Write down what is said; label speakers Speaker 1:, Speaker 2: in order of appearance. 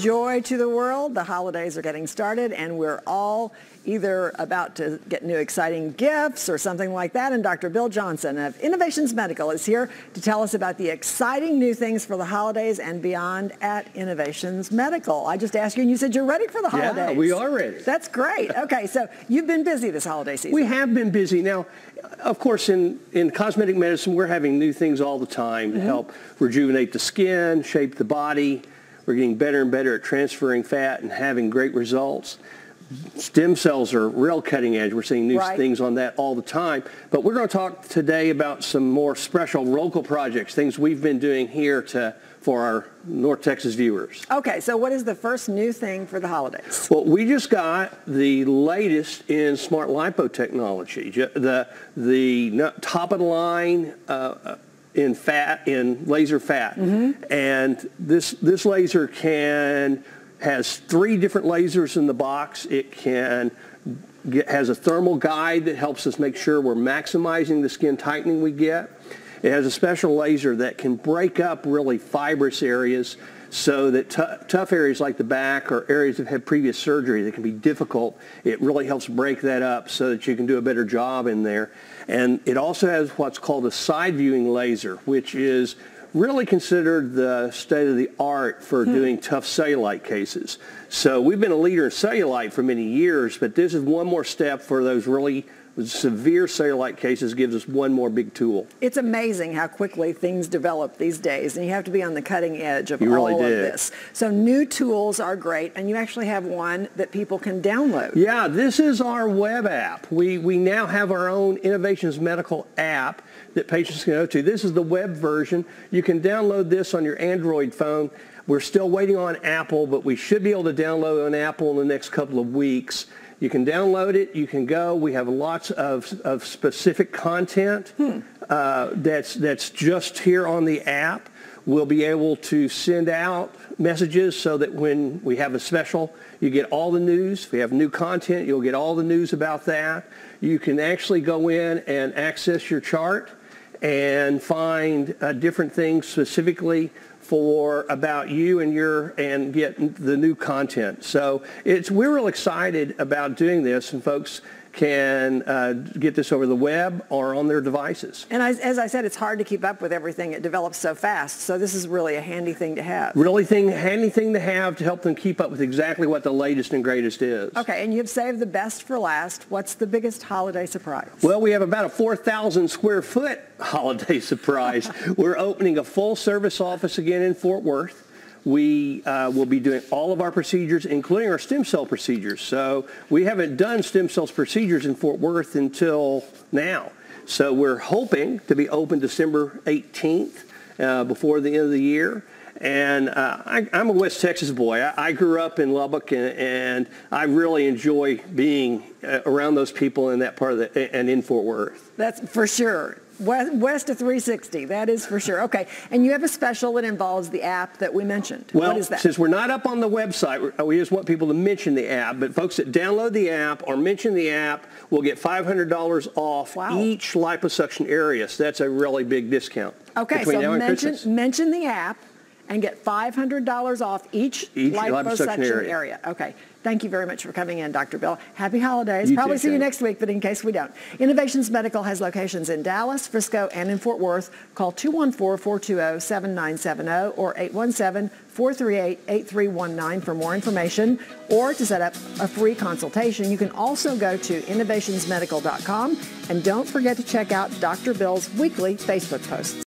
Speaker 1: joy to the world. The holidays are getting started and we're all either about to get new exciting gifts or something like that. And Dr. Bill Johnson of Innovations Medical is here to tell us about the exciting new things for the holidays and beyond at Innovations Medical. I just asked you and you said you're ready for the holidays.
Speaker 2: Yeah, we are ready.
Speaker 1: That's great. Okay, so you've been busy this holiday season.
Speaker 2: We have been busy. Now, of course, in, in cosmetic medicine, we're having new things all the time to mm-hmm. help rejuvenate the skin, shape the body. We're getting better and better at transferring fat and having great results stem cells are real cutting edge. We're seeing new right. things on that all the time. But we're going to talk today about some more special local projects, things we've been doing here to for our North Texas viewers.
Speaker 1: Okay, so what is the first new thing for the holidays?
Speaker 2: Well, we just got the latest in smart lipo technology. The the top of the line. Uh, in fat in laser fat mm-hmm. and this this laser can has three different lasers in the box. It can get, has a thermal guide that helps us make sure we're maximizing the skin tightening we get. It has a special laser that can break up really fibrous areas so that t- tough areas like the back or areas that have had previous surgery that can be difficult, it really helps break that up so that you can do a better job in there. And it also has what's called a side viewing laser, which is really considered the state of the art for hmm. doing tough cellulite cases. So we've been a leader in cellulite for many years, but this is one more step for those really severe cellulite cases gives us one more big tool.
Speaker 1: It's amazing how quickly things develop these days, and you have to be on the cutting edge of you all really of this. So new tools are great, and you actually have one that people can download.
Speaker 2: Yeah, this is our web app. We, we now have our own Innovations Medical app that patients can go to. This is the web version. You can download this on your Android phone. We're still waiting on Apple, but we should be able to download on Apple in the next couple of weeks. You can download it. You can go. We have lots of, of specific content hmm. uh, that's, that's just here on the app. We'll be able to send out messages so that when we have a special, you get all the news. If we have new content, you'll get all the news about that. You can actually go in and access your chart and find uh, different things specifically for about you and your and get the new content. So it's we're real excited about doing this, and folks can uh, get this over the web or on their devices.
Speaker 1: And as, as, I said, it's hard to keep up with everything. It develops so fast. So this is really a handy thing to have.
Speaker 2: Really thing, handy thing to have to help them keep up with exactly what the latest and greatest is.
Speaker 1: Okay, and you've saved the best for last. What's the biggest holiday surprise?
Speaker 2: Well, we have about a 4,000 square foot holiday surprise. We're opening a full service office again in Fort Worth we uh, will be doing all of our procedures, including our stem cell procedures. So we haven't done stem cells procedures in Fort Worth until now. So we're hoping to be open December 18th uh, before the end of the year. And uh, I, am a West Texas boy. I, I grew up in Lubbock, and, and, I really enjoy being uh, around those people in that part of the and in Fort Worth.
Speaker 1: That's for sure. West of 360, that is for sure. Okay, and you have a special that involves the app that we mentioned.
Speaker 2: Well,
Speaker 1: what is that?
Speaker 2: since we're not up on the website, we just want people to mention the app, but folks that download the app or mention the app will get $500 off wow. each liposuction area. So that's a really big discount.
Speaker 1: Okay, so mention, mention the app and get $500 off each, each liposuction, area. area. Okay. Thank you very much for coming in, Dr. Bill. Happy holidays. You Probably see you next week, but in case we don't. Innovations Medical has locations in Dallas, Frisco, and in Fort Worth. Call 214-420-7970 or 817-438-8319 for more information or to set up a free consultation. You can also go to innovationsmedical.com and don't forget to check out Dr. Bill's weekly Facebook posts.